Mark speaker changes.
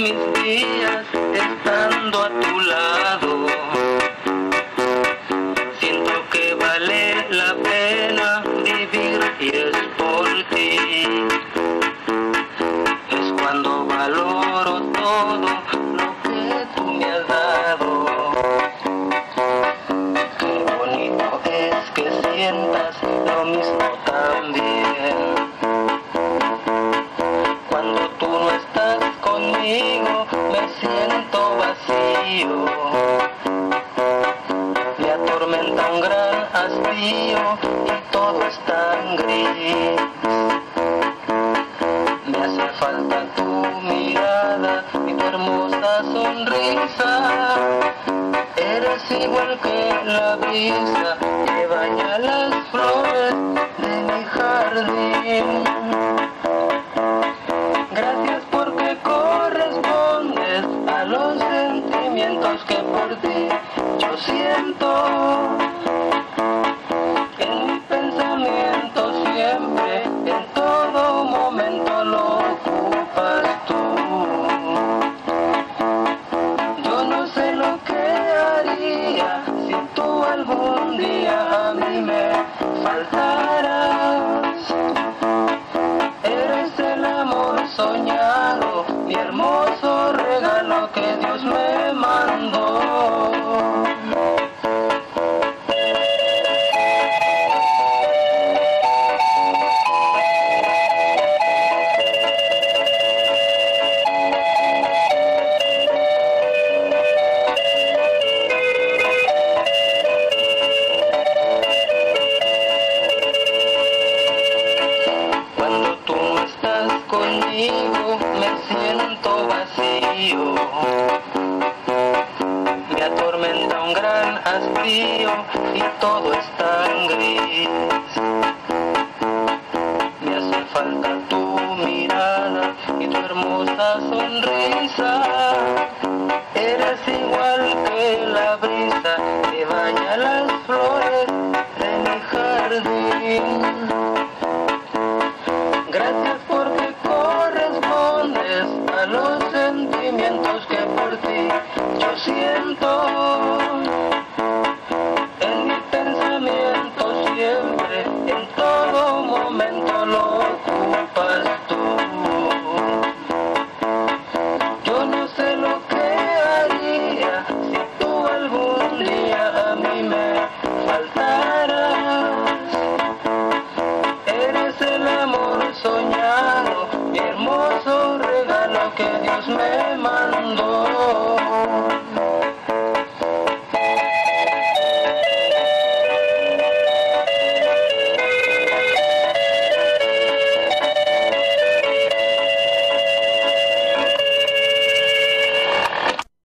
Speaker 1: me ver. Me atormenta un gran hastío y todo es tan gris. Me hace falta tu mirada y tu hermosa sonrisa. Eres igual que la brisa que baña las flores sentimientos que por ti yo siento. En mi pensamiento siempre, en todo momento lo ocupas tú. Yo no sé lo que haría si tú algún día a mí me faltaras. Eres el amor soñado, mi hermoso conmigo me siento vacío. Me atormenta un gran hastío y todo es tan gris. Me hace falta tu mirada y tu hermosa sonrisa. Eres igual que la brisa que baña las flores de mi jardín. En mi pensamiento siempre, en todo momento lo ocupas tú. Yo no sé lo que haría si tú algún día a mí me faltaras. Eres el amor soñado, mi hermoso regalo que Dios me